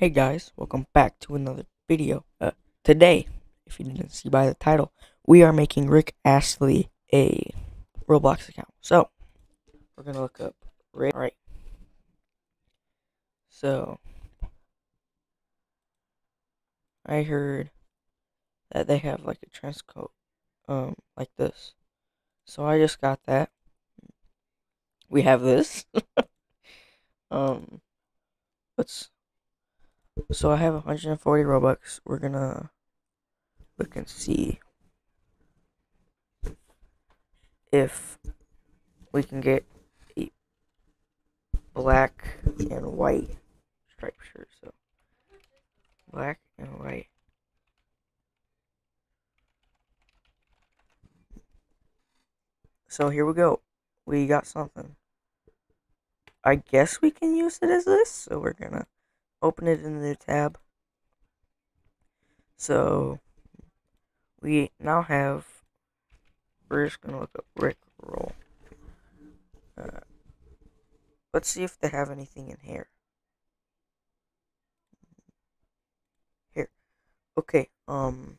Hey guys, welcome back to another video. Uh, today, if you didn't see by the title, we are making Rick Astley a Roblox account. So, we're gonna look up Rick. Alright. So, I heard that they have like a trench coat, um, like this. So I just got that. We have this. um, let's so I have 140 Robux. We're gonna look and see if we can get a black and white striped shirt. So black and white. So here we go. We got something. I guess we can use it as this. So we're gonna open it in the tab. So we now have. We're just gonna look up Rick Roll. Uh, let's see if they have anything in here. Here, okay. Um.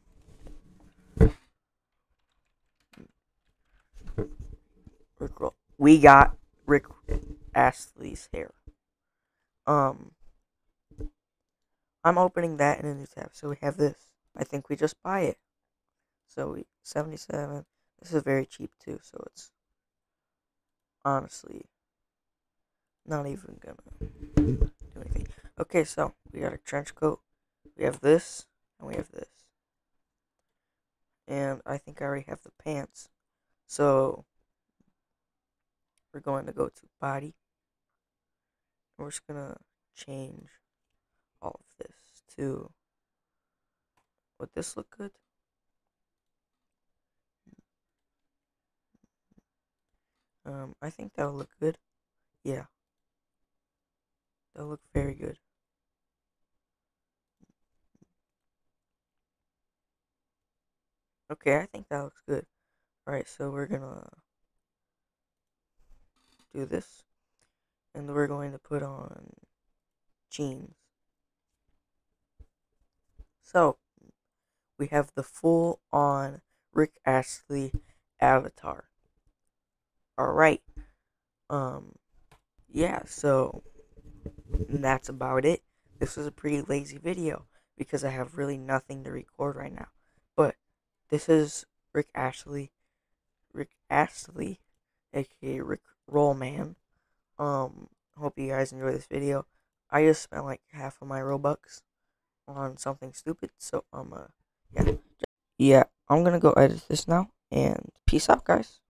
Rick Roll. We got Rick Astley's hair. Um. I'm opening that in a new tab. So we have this. I think we just buy it. So we 77. This is very cheap too, so it's honestly not even gonna do anything. Okay, so we got a trench coat. We have this, and we have this. And I think I already have the pants. So we're going to go to body. We're just gonna change all of this too. would this look good? Um I think that'll look good. Yeah. That'll look very good. Okay I think that looks good. Alright so we're gonna do this. And we're going to put on jeans. So, we have the full on Rick Astley avatar. Alright. Um, yeah, so that's about it. This was a pretty lazy video because I have really nothing to record right now. But this is Rick Astley, Rick Astley, aka Rick Rollman. Um, hope you guys enjoy this video. I just spent like half of my Robux on something stupid, so um, uh, yeah, yeah, I'm gonna go edit this now, and peace out, guys.